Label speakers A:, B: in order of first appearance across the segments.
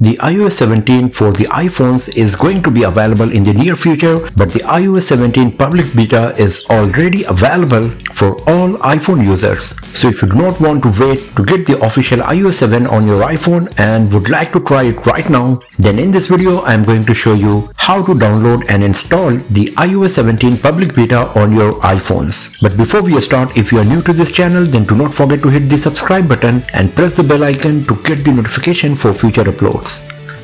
A: The iOS 17 for the iPhones is going to be available in the near future, but the iOS 17 public beta is already available for all iPhone users. So if you do not want to wait to get the official iOS 7 on your iPhone and would like to try it right now, then in this video I am going to show you how to download and install the iOS 17 public beta on your iPhones. But before we start, if you are new to this channel, then do not forget to hit the subscribe button and press the bell icon to get the notification for future uploads.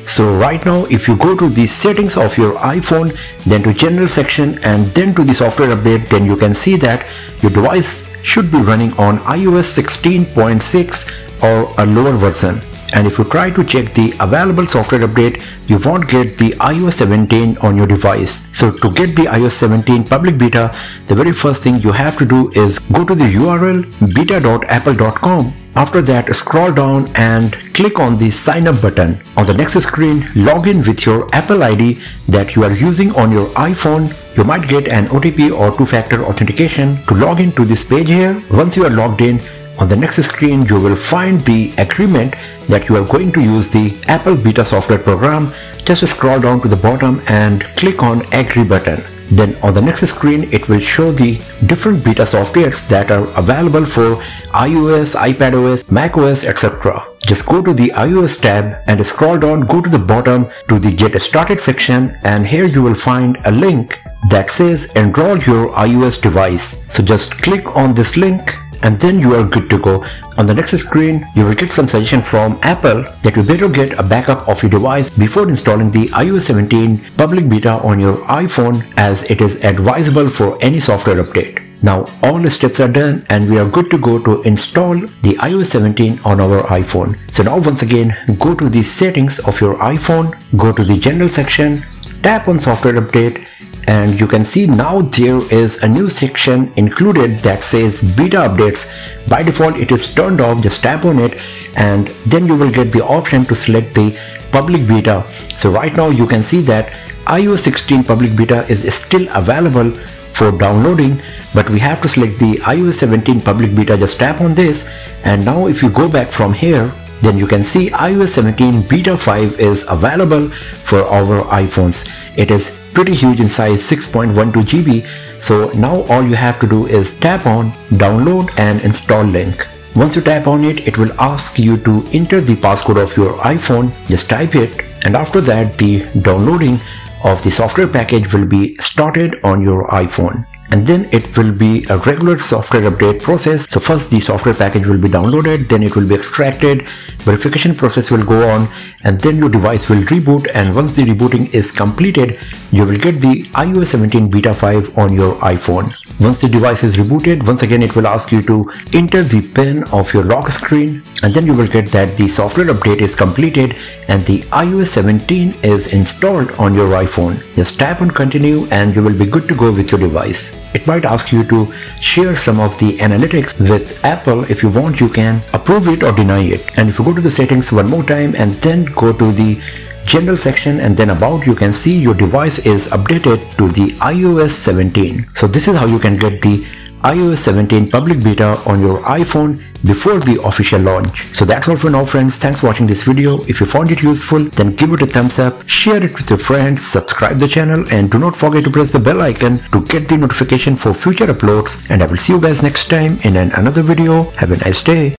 A: So right now if you go to the settings of your iPhone then to general section and then to the software update then you can see that your device should be running on iOS 16.6 or a lower version. And if you try to check the available software update you won't get the iOS 17 on your device. So to get the iOS 17 public beta the very first thing you have to do is go to the URL beta.apple.com after that, scroll down and click on the sign up button. On the next screen, log in with your Apple ID that you are using on your iPhone. You might get an OTP or two-factor authentication to log into this page here. Once you are logged in, on the next screen, you will find the agreement that you are going to use the Apple Beta software program. Just scroll down to the bottom and click on agree button. Then on the next screen, it will show the different beta softwares that are available for iOS, iPadOS, macOS, etc. Just go to the iOS tab and scroll down, go to the bottom to the get started section and here you will find a link that says enroll your iOS device. So just click on this link and then you are good to go. On the next screen, you will get some suggestion from Apple that you better get a backup of your device before installing the iOS 17 public beta on your iPhone as it is advisable for any software update. Now all the steps are done and we are good to go to install the iOS 17 on our iPhone. So now once again go to the settings of your iPhone, go to the general section, tap on software update and you can see now there is a new section included that says beta updates. By default it is turned off just tap on it and then you will get the option to select the public beta. So right now you can see that iOS 16 public beta is still available for downloading but we have to select the iOS 17 public beta. Just tap on this and now if you go back from here then you can see iOS 17 beta 5 is available for our iPhones. It is pretty huge in size 6.12 GB so now all you have to do is tap on download and install link. Once you tap on it, it will ask you to enter the passcode of your iPhone, just type it and after that the downloading of the software package will be started on your iPhone and then it will be a regular software update process. So first the software package will be downloaded, then it will be extracted, verification process will go on and then your device will reboot and once the rebooting is completed, you will get the iOS 17 beta 5 on your iPhone. Once the device is rebooted, once again it will ask you to enter the pin of your lock screen and then you will get that the software update is completed and the iOS 17 is installed on your iPhone. Just tap on continue and you will be good to go with your device. It might ask you to share some of the analytics with Apple. If you want, you can approve it or deny it. And if you go to the settings one more time and then go to the general section and then about you can see your device is updated to the iOS 17. So this is how you can get the iOS 17 public beta on your iPhone before the official launch. So that's all for now friends. Thanks for watching this video. If you found it useful then give it a thumbs up, share it with your friends, subscribe the channel and do not forget to press the bell icon to get the notification for future uploads and I will see you guys next time in an another video. Have a nice day.